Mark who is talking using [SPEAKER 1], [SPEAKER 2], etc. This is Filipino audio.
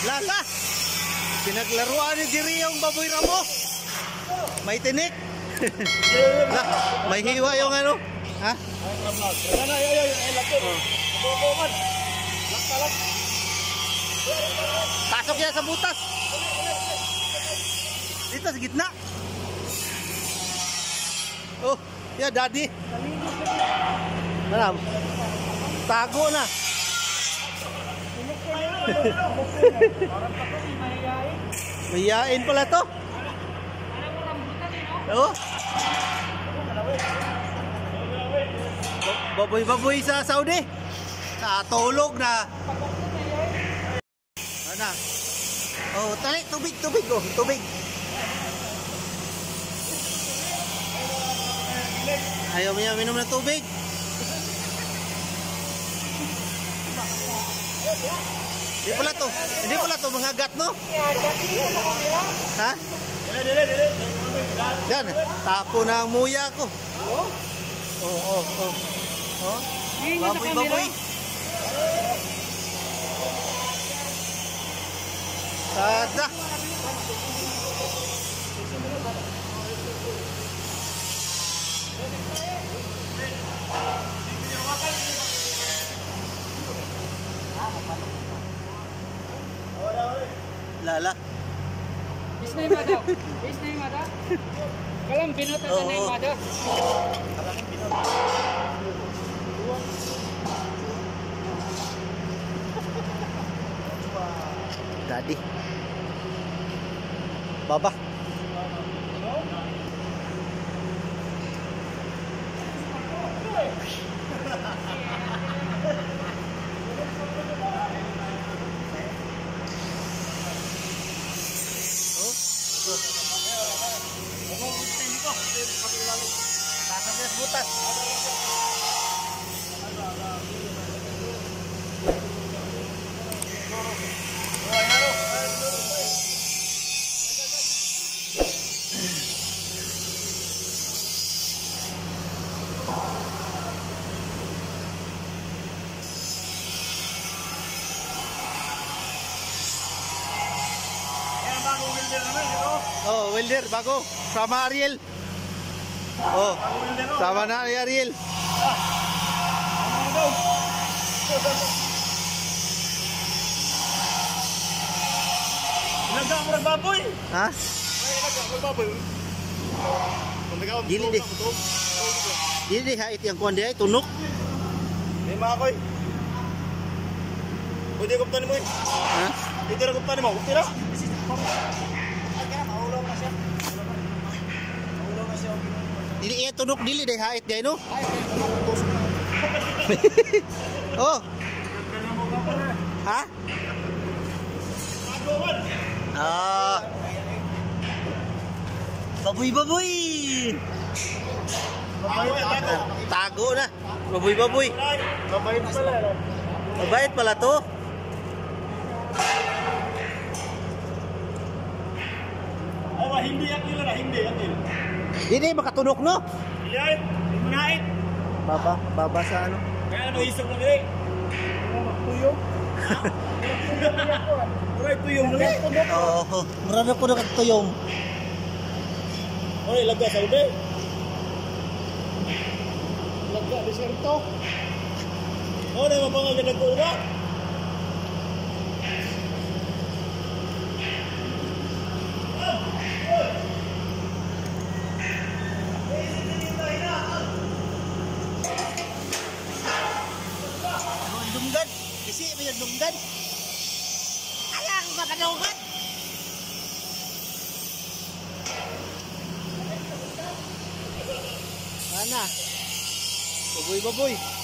[SPEAKER 1] Lala! Pinaglaruan ni Jiri yung baboy ramo. May tinik. La, may hiwa yung ano. Ha?
[SPEAKER 2] Ay, ay, ay, ay, lapo. Bubukan. Laktalag.
[SPEAKER 1] Pasok yan sa butas. Dito sa gitna. Oh, ya daddy. Ano? Tago na. Mayayain pala to. Oh. Baboy-baboy sa Saudi. Natulog na. Ano? Oh, tali, tubig, tubig, oh, tubig. Ayaw mo yan, minom ng tubig. Hindi pala to. Hindi pala to mga gat, no? Ha?
[SPEAKER 2] Dili, dili, dili.
[SPEAKER 1] Yan, tapo na ang muya ko. Oh, oh, oh. Oh, baboy, baboy. Lala.
[SPEAKER 3] Is na yung mada. Is na yung mada. Kalam binota sa na yung
[SPEAKER 1] Oo.
[SPEAKER 3] mada.
[SPEAKER 1] Daddy. Baba. Oh, welder, bago. Sama Ariel. Oh,
[SPEAKER 2] Bagong wilder, no?
[SPEAKER 1] sama na ni Ariel.
[SPEAKER 2] Ano daw? Ilaga mo ng baboy.
[SPEAKER 1] Ha?
[SPEAKER 2] Ay, ilaga mo ng baboy. Pamagaw,
[SPEAKER 1] Dili, di. Dili di hait yang kuan dia tunok.
[SPEAKER 2] May mga koy. Pwede ko mo eh.
[SPEAKER 1] Ha?
[SPEAKER 2] Dito na kuptan mo. Tira.
[SPEAKER 1] Tunok dili di hait dia no. oh. Ha? Ah. Baboy baboy. Tago na. Baboy baboy.
[SPEAKER 2] Baboy pala.
[SPEAKER 1] Mabait pala to.
[SPEAKER 2] Oh, hindi atil na, hindi atil.
[SPEAKER 1] Dili makatunok no.
[SPEAKER 2] Iyan, nait.
[SPEAKER 1] Baba, baba sa ano?
[SPEAKER 2] Kaya ano isog na dili. Tuyong. Turay tuyong na.
[SPEAKER 1] Oo. Murado ko na kagtuyong.
[SPEAKER 2] Oy, laga sa ube. Laga desierto. Oh, na mabanga ka nagkuura.
[SPEAKER 1] Dunggan. Isi may dunggan. Alang makadunggan. Ana. Baboy baboy.